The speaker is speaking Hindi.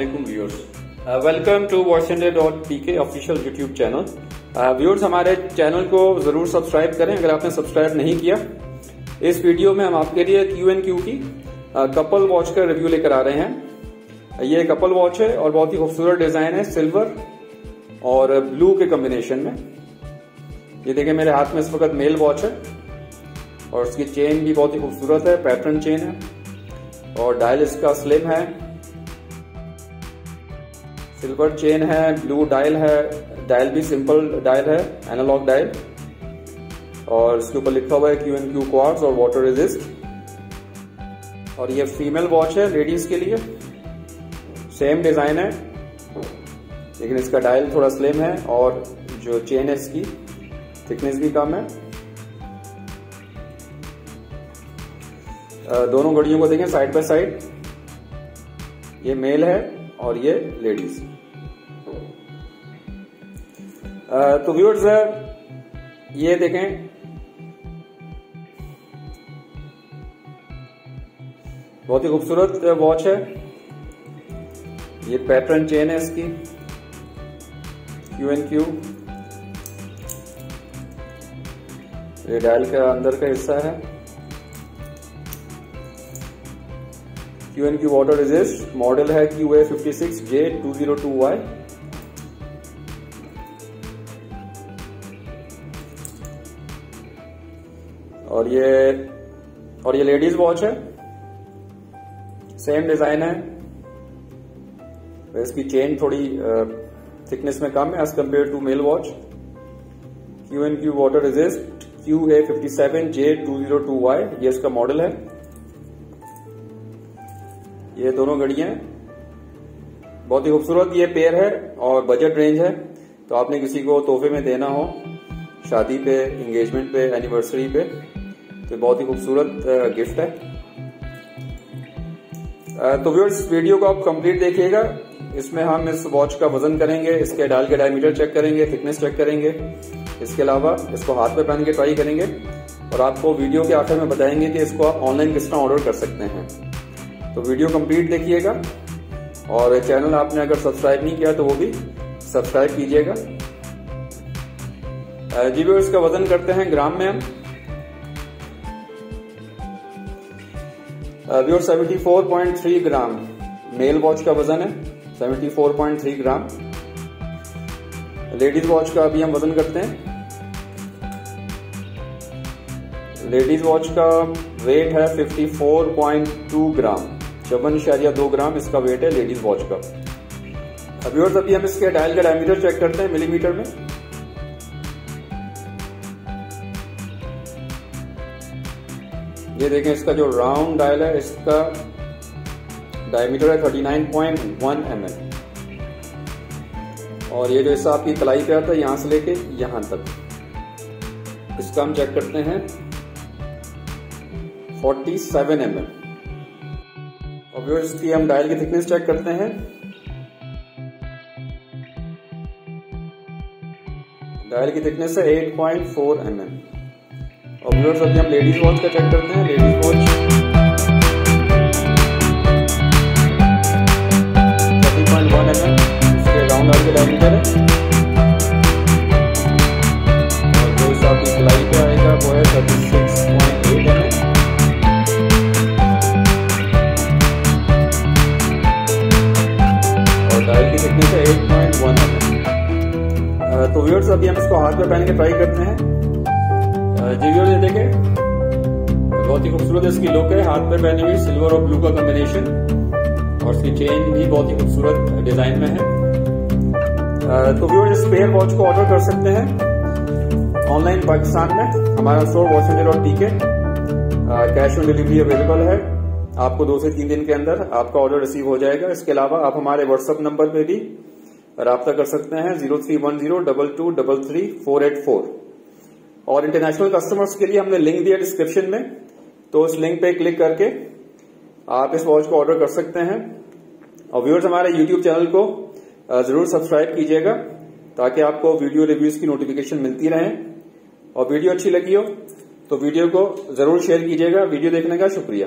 वालेकुम viewers welcome to India dot P K official YouTube channel viewers हमारे चैनल को ज़रूर सब्सक्राइब करें अगर आपने सब्सक्राइब नहीं किया। इस वीडियो में हम आपके लिए क्यू एन क्यू की कपल uh, वॉच का रिव्यू लेकर आ रहे हैं। ये कपल वॉच है और बहुत ही खूबसूरत डिज़ाइन है सिल्वर और ब्लू के कॉम्बिनेशन में। ये देखिए मेरे हाथ में इस वक्त मेल वॉच है और उसकी चेन भी बहुत ही खूबसूरत है पैटर्न चेन है और डायल इसका स्लिम है। सिल्वर चेन है ब्लू डायल है डायल भी सिंपल डायल है एनालॉग डायल और इसके ऊपर लिखा हुआ है क्यू एन क्यू क्वार्स और वाटर रेजिस्ट और ये फीमेल वॉच है लेडीज़ के लिए. सेम डिज़ाइन है. लेकिन इसका डायल थोड़ा स्लिम है और जो चेन है इसकी थिकनेस भी कम है. दोनों घड़ियों को देखें साइड बाय साइड ये मेल है और ये लेडीज़ तो व्यूअर्स ये देखें। बहुत ही खूबसूरत वॉच है। ये पैटर्न चेन है इसकी। क्यू एन क्यू ये डायल का अंदर का हिस्सा है। Q N Q water resist model है Q A fifty six J two zero two Y और ये और ये लेडीज़ वॉच है। सेम डिज़ाइन है। इसकी चेन थोड़ी थिकनेस में कम है as compare to male watch Q N Q water resist Q A fifty seven J two zero two Y ये इसका मॉडल है। ये दोनों घड़ियाँ बहुत ही खूबसूरत ये पेयर है और बजट रेंज है। तो आपने किसी को तोहफे में देना हो, शादी पे एंगेजमेंट पे एनिवर्सरी पे तो बहुत ही खूबसूरत गिफ्ट है। तो व्यूअर्स वीडियो को आप कंप्लीट देखिएगा। इसमें हम इस वॉच का वज़न करेंगे, इसके डायल के डायमीटर चेक करेंगे थिकनेस चेक करेंगे। इसके अलावा इसको हाथ पे पहन के ट्राई करेंगे और आपको वीडियो के आखिर में बताएँगे कि इसको आप ऑनलाइन किस तरह ऑर्डर कर सकते हैं। तो वीडियो कंप्लीट देखिएगा और चैनल आपने अगर सब्सक्राइब नहीं किया तो वो भी सब्सक्राइब कीजिएगा। जी व्यूअर्स का वज़न करते हैं ग्राम में हम व्यूअर 74.3 ग्राम मेल वॉच का वज़न है 74.3 ग्राम लेडीज़ वॉच का अभी हम वज़न करते हैं. लेडीज़ वॉच का वेट है 54.2 ग्राम चौवन इशारिया दो ग्राम इसका वेट है लेडीज़ वॉच का अभी और अभी हम इसके डायल का डायमीटर चेक करते हैं मिलीमीटर में. ये देखें, इसका जो राउंड डायल है, इसका डायमीटर है 39.1 एम mm. और ये जो इसका आपकी कलाई पे आता है, यहाँ से लेके यहाँ तक इसका हम चेक करते हैं 47 एम mm. और इसकी हम डायल की थिकनेस चेक करते हैं डायल की थिकनेस है 8.4 एम mm. और व्यूअर्स अभी हम लेडीज़ वॉच का चेक करते हैं ladies watch thirty point one M इसके राउंड के एम वन एम तो व्यूअर्स अभी हम इसको हाथ में पहन के ट्राई करते हैं। जीवियो ये देखे। बहुत ही खूबसूरत इसकी लुक है। हाथ में पहनी हुई सिल्वर और ब्लू का कॉम्बिनेशन और इसकी चेन भी बहुत ही खूबसूरत डिज़ाइन में है। तो व्यूअर इस पेयर वॉच को ऑर्डर कर सकते हैं ऑनलाइन पाकिस्तान में। हमारा store watch India dot T cash on delivery available है। आपको दो से तीन दिन के अंदर आपका ऑर्डर रिसीव हो जाएगा। इसके अलावा आप हमारे व्हाट्सएप नंबर पे भी रब्ता कर सकते हैं। Zero three one zero double two double three four eight four और इंटरनेशनल कस्टमर्स के लिए हमने लिंक दिया डिस्क्रिप्शन में तो उस लिंक पे क्लिक करके आप इस वॉच को ऑर्डर कर सकते हैं। और व्यूअर्स हमारे यूट्यूब चैनल को ज़रूर सब्सक्राइब कीजिएगा, ताकि आपको वीडियो रिव्यूज़ की नोटिफिकेशन मिलती रहे। और वीडियो अच्छी लगी हो तो वीडियो को ज़रूर शेयर कीजिएगा। वीडियो देखने का शुक्रिया।